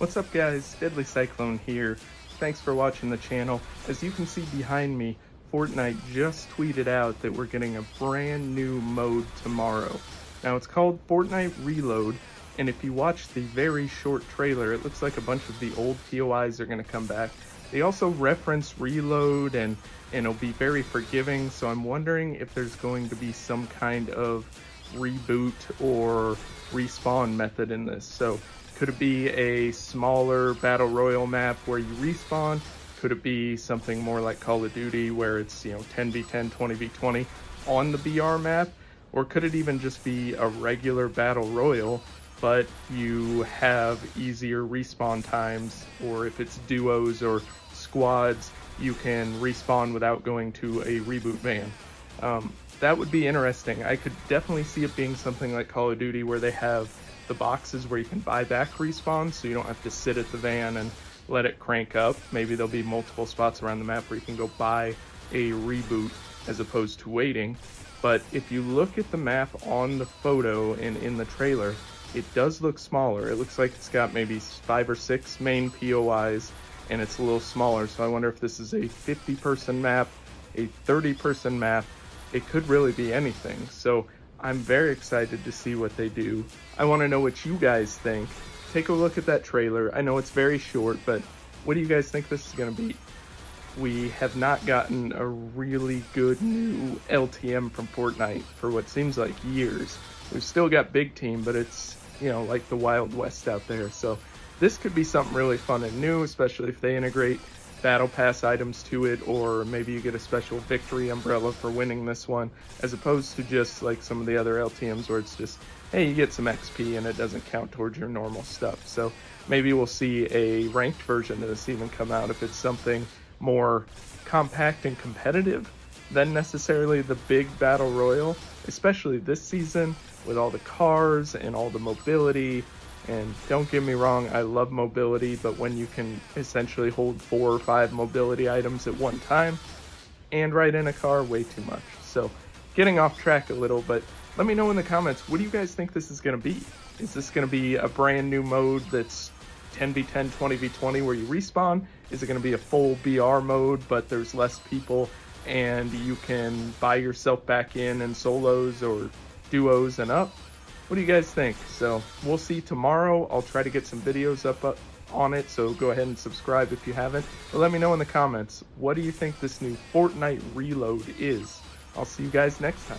What's up guys, Deadly Cyclone here. Thanks for watching the channel. As you can see behind me, Fortnite just tweeted out that we're getting a brand new mode tomorrow. Now it's called Fortnite Reload, and if you watch the very short trailer, it looks like a bunch of the old POIs are going to come back. They also reference Reload and, and it'll be very forgiving, so I'm wondering if there's going to be some kind of reboot or respawn method in this. So could it be a smaller battle royale map where you respawn? Could it be something more like Call of Duty where it's, you know, 10v10, 20v20 on the BR map? Or could it even just be a regular battle royale, but you have easier respawn times? Or if it's duos or squads, you can respawn without going to a reboot van. Um, that would be interesting. I could definitely see it being something like Call of Duty where they have the boxes where you can buy back respawns so you don't have to sit at the van and let it crank up. Maybe there'll be multiple spots around the map where you can go buy a reboot as opposed to waiting. But if you look at the map on the photo and in the trailer, it does look smaller. It looks like it's got maybe five or six main POIs and it's a little smaller. So I wonder if this is a 50 person map, a 30 person map, it could really be anything. So I'm very excited to see what they do. I want to know what you guys think. Take a look at that trailer. I know it's very short, but what do you guys think this is going to be? We have not gotten a really good new LTM from Fortnite for what seems like years. We've still got Big Team, but it's, you know, like the Wild West out there. So this could be something really fun and new, especially if they integrate battle pass items to it or maybe you get a special victory umbrella for winning this one as opposed to just like some of the other LTMs where it's just hey you get some XP and it doesn't count towards your normal stuff. So maybe we'll see a ranked version of this even come out if it's something more compact and competitive than necessarily the big battle royale especially this season with all the cars and all the mobility and don't get me wrong, I love mobility, but when you can essentially hold four or five mobility items at one time and ride in a car, way too much. So getting off track a little, but let me know in the comments, what do you guys think this is going to be? Is this going to be a brand new mode that's 10v10, 20v20 where you respawn? Is it going to be a full BR mode, but there's less people and you can buy yourself back in in solos or duos and up? What do you guys think? So we'll see tomorrow. I'll try to get some videos up, up on it, so go ahead and subscribe if you haven't. But let me know in the comments, what do you think this new Fortnite Reload is? I'll see you guys next time.